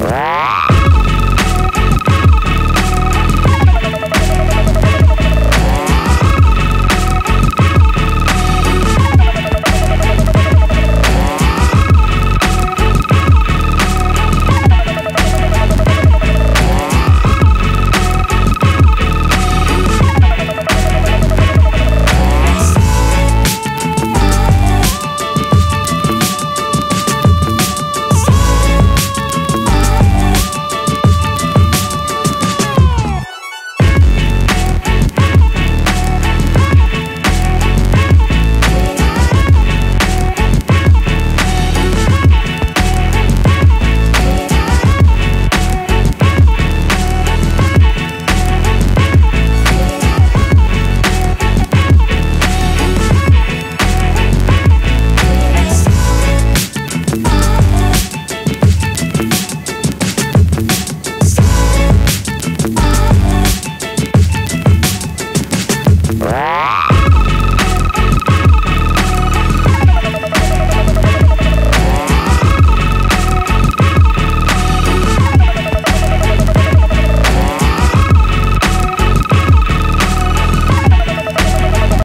Ah!